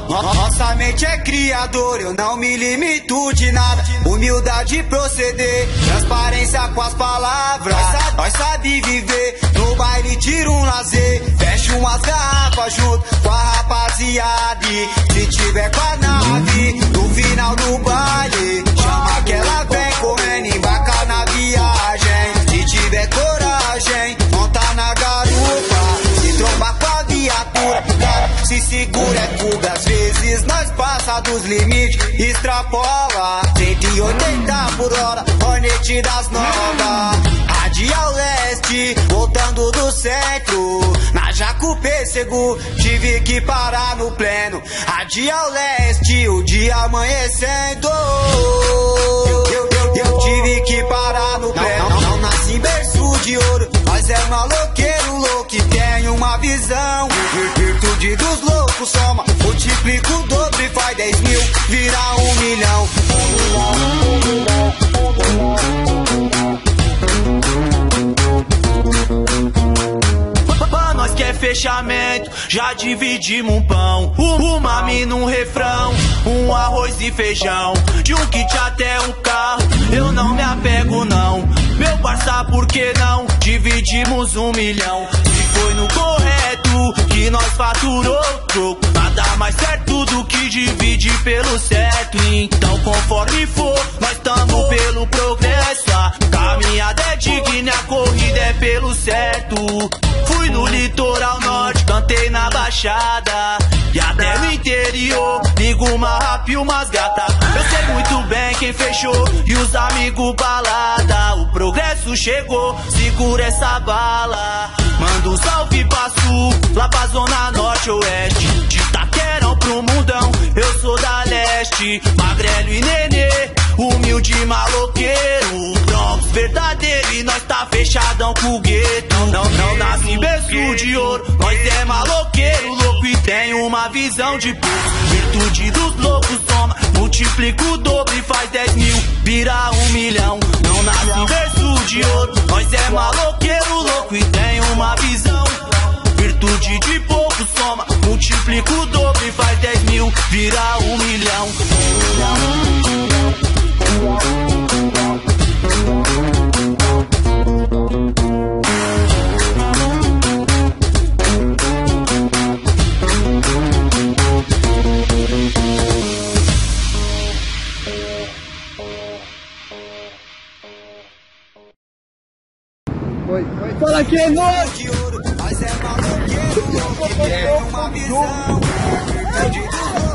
no, no, no, nossa mente é criador, eu não me limito de nada. Humildade proceder, transparência com as palavras. Nós sabe viver, no baile tira um lazer. Fecha umas garrafas junto com a rapaziada. E se tiver com a nave, no final do baile, passa dos limites, extrapola. 180 por hora, Hornet das novas. Rádio ao leste, voltando do centro. Na Jacu Pêssego, tive que parar no pleno. Rádio ao leste, o dia amanhecendo. Eu, eu, eu, eu tive que parar no pleno. Não, não, não nasci em berço de ouro, mas é maloqueiro louco que tem uma visão. Vir- Virtude dos loucos o e faz 10 mil, vira um milhão. Pra nós que é fechamento, já dividimos um pão. Um- Uma mina, um refrão, um arroz e feijão. De um kit até um carro, eu não me apego não. Meu parça, por que não? Dividimos um milhão. Se foi no correto que nós faturou troco. Nada mais certo do que dividir pelo certo. Então, conforme for, nós tamo pelo progresso. A caminhada é digna, a corrida é pelo certo. Fui no litoral norte, cantei na baixada. E até no interior, ligo uma rap e umas gata. Eu sei muito bem quem fechou e os amigos balada. O progresso chegou, segura essa bala. Manda um salve pra sul, lá pra zona norte oeste. Magrelo e nenê, humilde e maloqueiro. Bronx verdadeiro e nós tá fechadão com o gueto. Não, não nasce berço de ouro, nós é maloqueiro, louco e tem uma visão de pulso. Virtude dos loucos soma, multiplica o dobro e faz 10 mil, vira um milhão. Não nasce berço multiplica o dobro e faz 10 mil, vira um milhão. Fala que é nóis! Visão.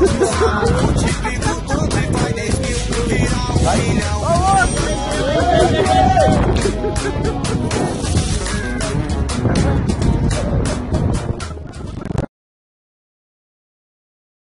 Dos loucos,